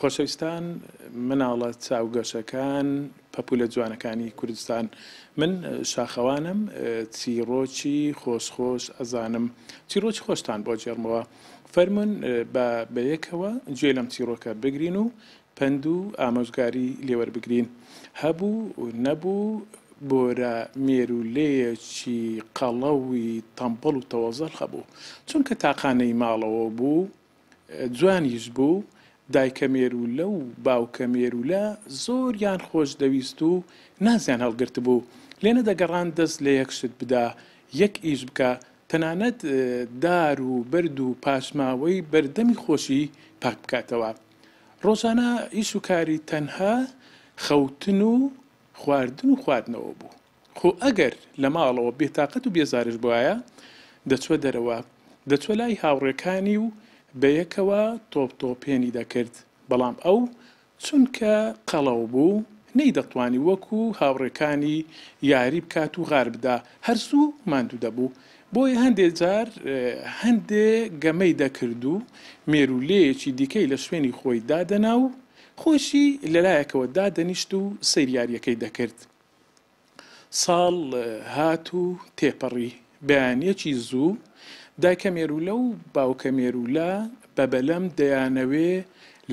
خۆشەویستان مناڵە چاو گەشەکان پەپولە جوانەکانی کوردستان من شاخەوانم چیڕۆکی خۆش خۆش ئەزانم چیڕۆکی خۆشتان بۆ جێڕمەوە فەرمون با بەیەکەوە گوێ لەم چیڕۆکە بگرین و پەند و ئامۆژگاری لێوەربگرین هەبوو نەبوو بۆرە مێرولەیەکی قەڵەوی تەمبەڵ و تەوەزەڵ هەبوو چونکە تاقانەی ماڵەوە بوو جوانیش بوو دایکە مێروولە و باوکە مێروولە زۆریان خۆش دەویست و نازیان هەڵگرتبوو لێ نەدەگەڕان دەست لە یەک شت بدا یەک ئیش بکا تەنانەت دار و بەرد و پاشماوەی بەردەمی خۆشی پاک بکاتەوە ڕۆژانە ئیش و کاری تەنها خەوتن و خواردن و خواردنەوە بوو. خۆ ئەگەر لە ماڵەوە بێتاقەت و بێزارش بوایە، دەچووە دەرەوە، دەچووە لای هاوڕێکانی و بەیەکەوە تۆپ تۆپێنی دەکرد، بەڵام ئەو چونکە قەڵەو بوو، نەیدەتوانی وەکو هاوڕێکانی یاری بکات و غار بدا، هەر زوو ماندوو دەبوو، بۆیە هەندێ جار هەندێ گەمەی دەکرد و مێروولێیەکی دیکەی لە شوێنی خۆی دادەنا و خۆشی لەلایەکەوە دادەنیشت و سەیر یارییەکەی دەکرد. ساڵ هات و تێپەڕی. بەیانییەکی زوو، دایکە مێروولە و باوکە مێروولە بە بەلەم دەیانەوێ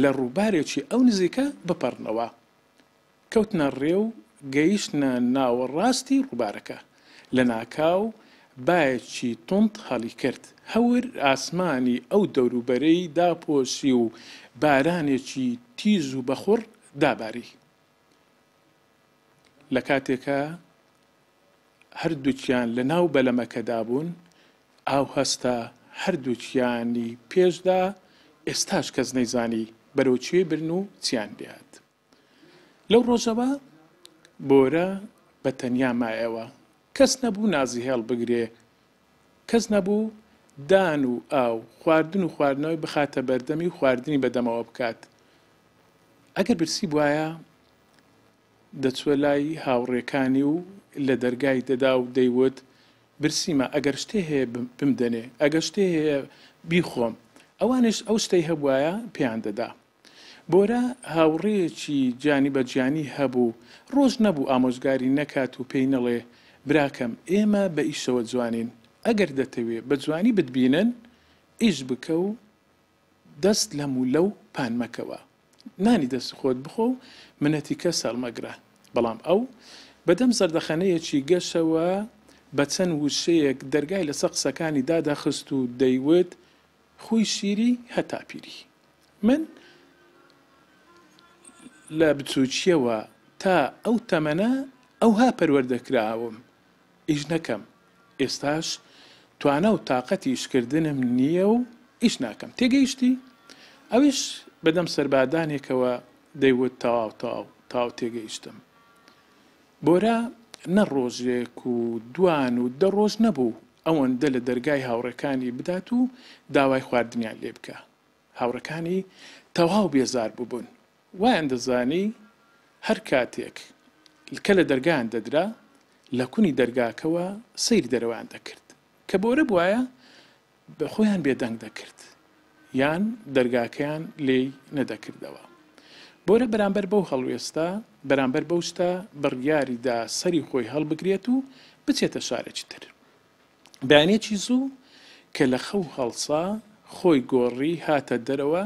لە ڕووبارێکی ئەو نزیکە بپەڕنەوە. کەوتنە ڕێ و گەیشتنە ناوەڕاستی ڕووبارەکە. لەناکاو بایەکی توند هەڵی کرد. هەور ئاسمانی ئەو دەوروبەرەی داپۆشی و بارانێکی تیژ و بەخوڕ داباری. لە کاتێکا هەردووکیان لە ناو بەلەمەکەدا بوون، ئاو هەستا هەردووکیانی پێش دا، ئێستاش کەس نەیزانی بەرەو کوێی برن و چیان لێهات. لەو ڕۆژەوە بۆرە بە تەنیا مایەوە، کەس نەبوو نازی هێڵ بگرێ، کەس نەبوو دان و ئاو، خواردن و خواردنەوەی بخاتە بەردەمی و خواردنی بە دەمەوە بکات. ئەگەر برسیبوایە دەچووە لای هاوڕێکانی و لە دەرگای دەدا و دەیوت، برسیمە، ئەگەر شتێ هەیە بمدەنێ، ئەگەر شتێ هەیە بیخۆم. ئەوانیش ئەو شتەی هەبووایە پێیان دەدا. بۆرە هاوڕێیەکی گیانیبەگیانی هەبوو، ڕۆژ نەبوو ئامۆژگاری نەکات و پێی نەڵێ، براکەم، ئێمە بە ئیشەوە جوانین، ئەگەر دەتەوێ بە جوانی بتبینن، ئیش بکە و دەست لەم و لەو پان مەکەوە. نانی دەست خۆت بخۆ و منەتی کەس هەڵمەگرە. بەڵام ئەو، بەدەم زەردەخەنەیەکی گەشەوە، بە چەند وشەیەک دەرگای لەسەر قسەکانی دادەخست و دەیوت، خووی شیری هەتا پیری. من لە بچووکییەوە تا ئەو تەمەنە ئەوها پەروەردە کراوم. ئیش نەکەم ئێستاش توانا و تاقەتی ئیشکردنم نییە و ئیش ناکەم تێگەیشتی؟ ئەویش بەدەم سەربادانێکەوە دەیوت تەواو تەواو تەواو تێگەیشتم بۆرە نە ڕۆژێک و دوان و دە ڕۆژ نەبوو ئەوەندە لە دەرگای هاوڕێکانی بدات و داوای خواردنیان لێ بکا هاوڕێکانی تەواو بێزار ببون وایان دەزانی هەر کاتێک لکە لە دەرگایان دەدرا، لە کونی دەرگاکەوە سەیری دەرەوەیان دەکرد، کە بۆرە بوایە خۆیان بێدەنگ دەکرد، یان دەرگاکەیان لێی نەدەکردەوە. بۆرە بەرامبەر بەو هەڵوێستە، بەرامبەر بەو شتە، بڕیاری دا سەری خۆی هەڵبگرێت و بچێتە شارێکی تر. بەیانیەکی زوو کە لە خەو هەڵسا، خۆی گۆڕی هاتە دەرەوە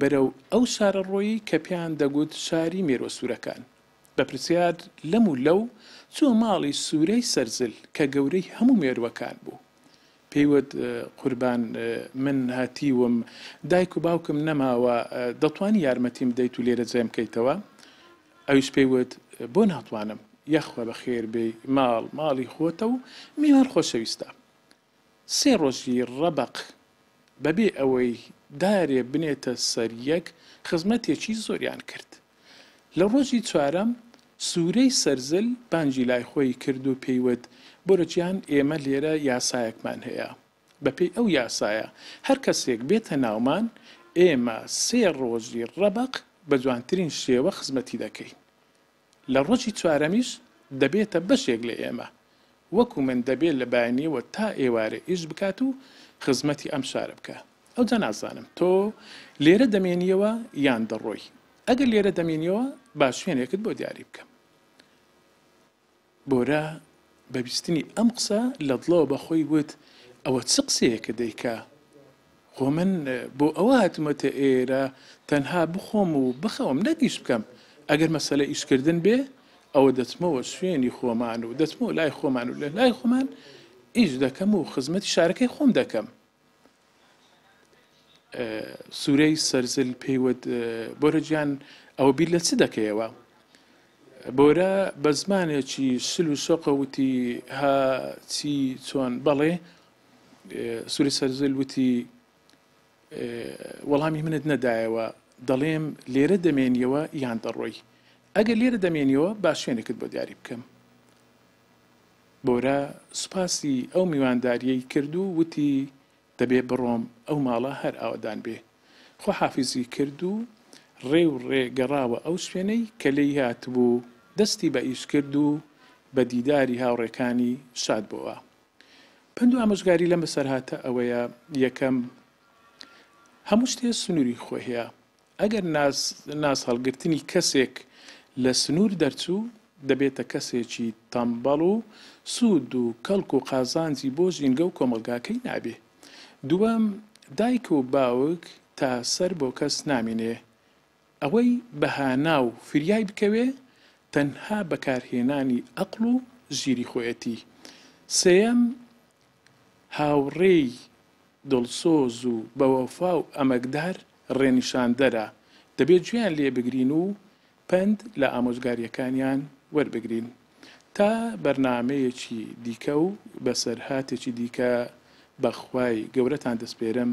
بەرەو ئەو شارە ڕۆیی کە پێیان دەگوت شاری مێروە سوورەکان. بە پرسیار لەم و لەو چووە ماڵی سوورەی سەرزل کە گەورەی هەموو مێروەکان بوو. پێی وت قوربان من هاتیوم دایک و باوکم نەماوە دەتوانی یارمەتیم بدەیت و لێرە جێم کەیتەوە؟ ئەویش پێی وت، بۆ ناتوانم؟ یاخوا بەخێر بێی، ماڵ ماڵی خۆتە و میوان خۆشەویستە. سێ ڕۆژی ڕەبەق بەبێ ئەوەی دارێ بنێتە سەر یەک خزمەتێکی زۆریان کرد. لە ڕۆژی چوارەم سورەی سەرزل بانگی لای خۆی کرد و پێی وت، برۆ گیان ئێمە لێرە یاسایەکمان هەیە، بەپێی ئەو یاسایە هەر کەسێک بێتە ناومان، ئێمە سێ ڕۆژی ڕەبەق بە جوانترین شێوە خزمەتی دەکەین. لە ڕۆژی چوارەمیش دەبێتە بەشێک لە ئێمە. وەکو من دەبێ لە بایەنییەوە تا ئێوارێ ئیش بکات و خزمەتی ئەم شارە بکا. ئەوجا نازانم تۆ لێرە دەمێنییەوە یان دەڕۆی. ئەگەر لێرە دەمێنییەوە با شوێنێکت بۆ دیاری بکەم. بۆرە بە بیستنی ئەم قسە لە دڵەوە بە خۆی وت، ئەوە چ قسەیەکە دەیکا؟ خۆ من بۆ ئەوە هاتوومەتە ئێرە تەنها بخۆم و بخەوم نەک ئیش بکەم، ئەگەر مەسەلە ئیش کردن بێ ئەوە دەچمەوە شوێنی خۆمان و دەچمەوە لای خۆمان و لە لای خۆمان ئیش دەکەم و خزمەتی شارەکەی خۆم دەکەم. سورەی سەرزل پێی وت، بۆرە گیان ئەوە بیر لە چ دەکەیەوە؟ بۆرە بە زمانێکی شل و شۆقە وتی، ها چی چۆن بەڵێ؟ سورەی سەرزل وتی، وەڵامی منت نەدایەوە، دەڵێم لێرە دەمێنیەوە یان دەڕۆی؟ ئەگەر لێرە دەمێنیەوە با شوێنێکت بۆ دیاری بکەم. بۆرە سوپاسی ئەو میوانداریەی کرد و وتی، دەبێ بڕۆم، ئەو ماڵە هەر ئاوەدان بێ. خواحافیزی کرد و ڕێ و ڕێ گەڕاوە ئەو شوێنەی کە لێی هاتبوو، دەستی بە ئیش کرد و بە دیداری هاوڕێکانی شاد بۆوە. پەند و ئامۆژگاری لەم بەسەرهاتە ئەوەیە، یەکەم، هەموو شتێ سنووری خۆی هەیە. ئەگەر ناسهەڵگرتنی کەسێک لە سنوور دەرچوو، دەبێتە کەسێکی تەمبەڵ و سوود و کەڵک و قازانجی بۆ ژینگە و کۆمەڵگاکەی نابێ. دووەم، دایک و باوک تا سەر بۆ کەس نامێنێ. ئەوەی بە هانا و فریای بکەوێ، تەنها بەکارهێنانی ئەقڵ و ژیری خۆیەتی. سێیەم، هاوڕێی دڵسۆز و بەوەفا و ئەمەکدار ڕێنیشاندەرە، دەبێت گوێیان لێ بگرین و پەند لە ئامۆژگارییەکانیان وەربگرین. تا بەرنامەیەکی دیکە و بەسەرهاتێکی دیکە بەخوای گەورەتان دەسپێرم،